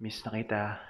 Miss na kita.